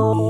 Oh.